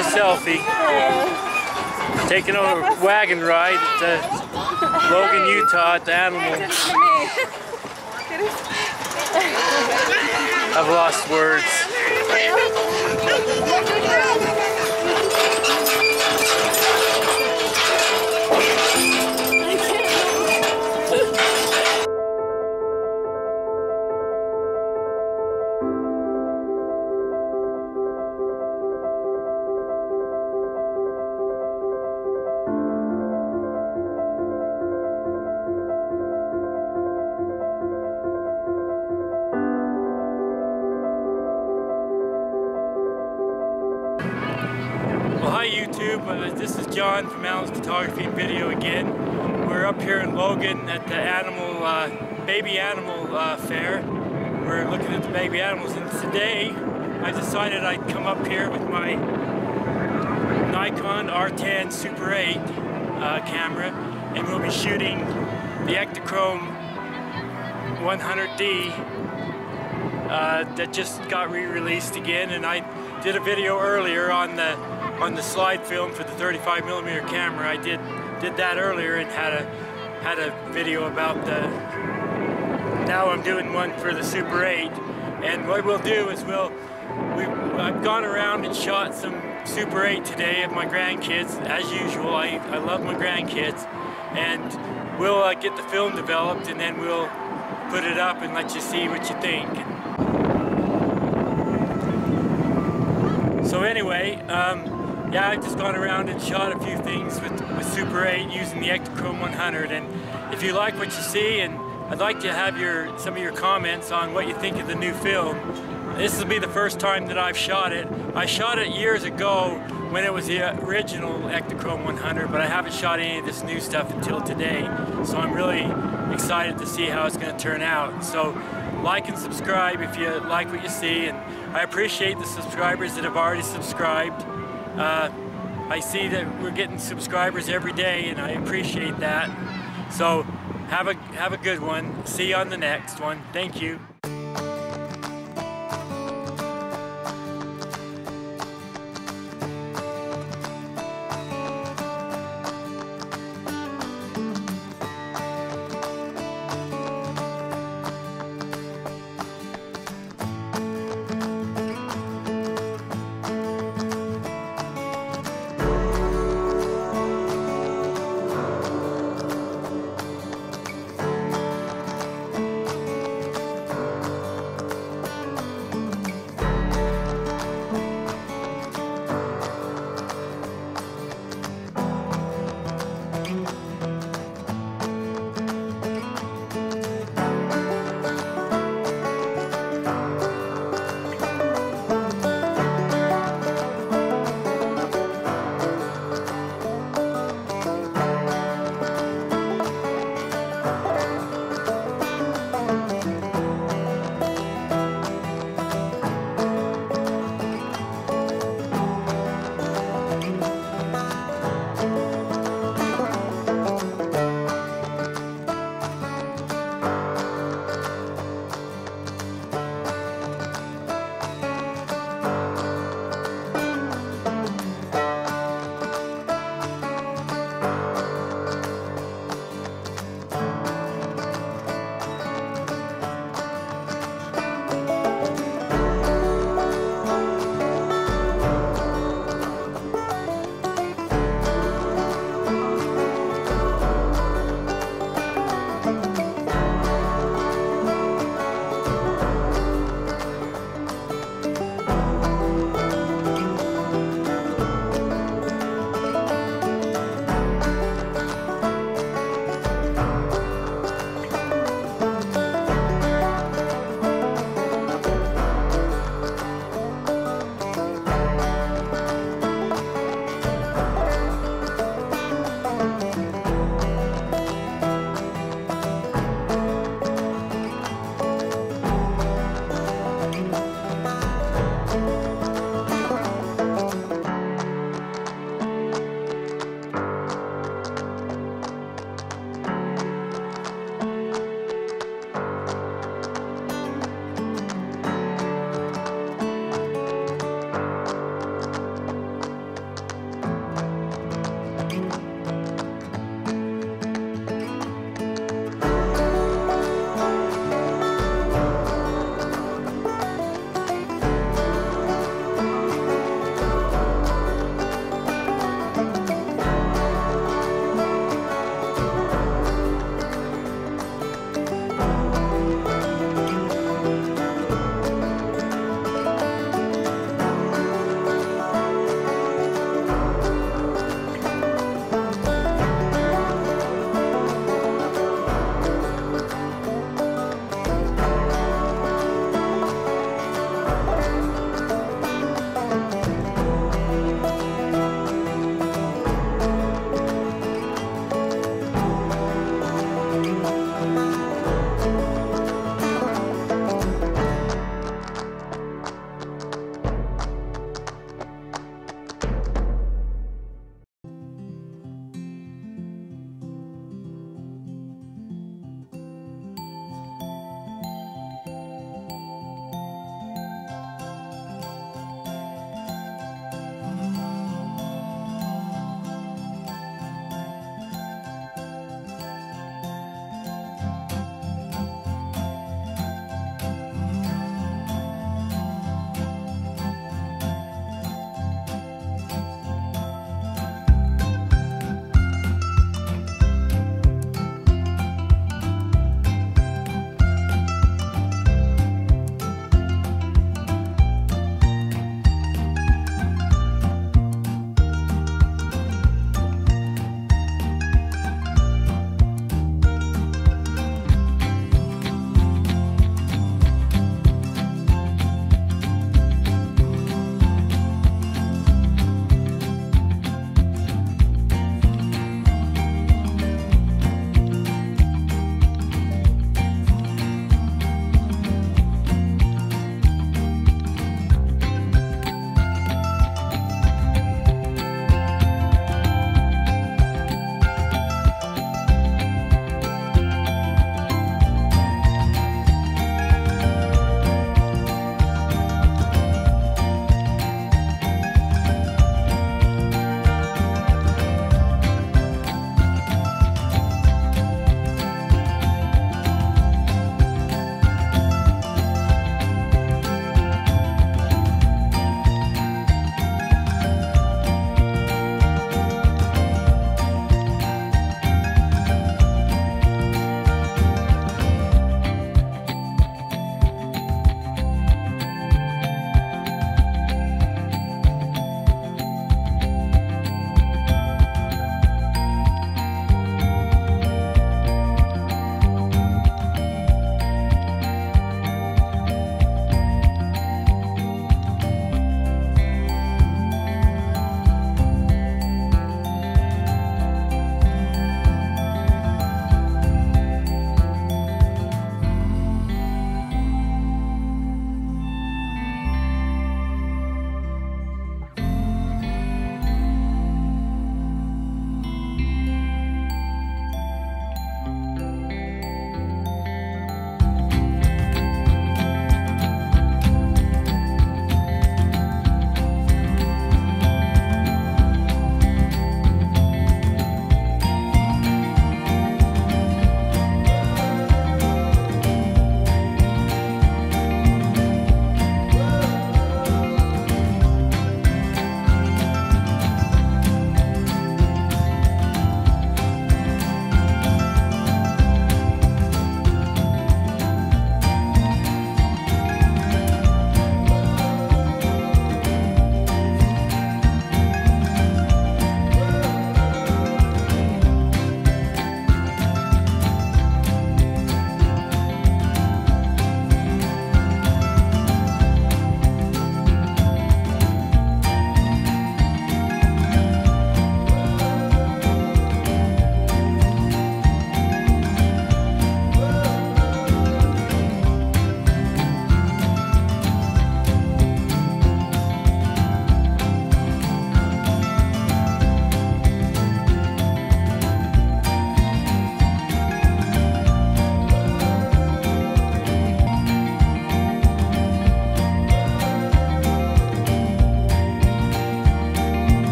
a selfie. Taking a wagon ride to uh, Logan, Utah at the animal. I've lost words. YouTube. Uh, this is John from Allen's Photography and Video again. We're up here in Logan at the animal, uh, baby animal uh, fair. We're looking at the baby animals, and today I decided I'd come up here with my Nikon R10 Super 8 uh, camera, and we'll be shooting the Ektachrome 100D uh, that just got re-released again and I did a video earlier on the on the slide film for the 35 millimeter camera. I did did that earlier and had a had a video about the now I'm doing one for the Super 8 and what we'll do is we'll we I've gone around and shot some Super 8 today of my grandkids as usual. I, I love my grandkids. And we'll uh, get the film developed and then we'll put it up and let you see what you think. So anyway, um, yeah, I've just gone around and shot a few things with, with Super 8 using the Ektachrome 100 and if you like what you see and I'd like to have your some of your comments on what you think of the new film. This will be the first time that I've shot it. I shot it years ago when it was the original Ektachrome 100, but I haven't shot any of this new stuff until today. So I'm really excited to see how it's going to turn out. So like and subscribe if you like what you see, and I appreciate the subscribers that have already subscribed. Uh, I see that we're getting subscribers every day, and I appreciate that. So have a have a good one. See you on the next one. Thank you.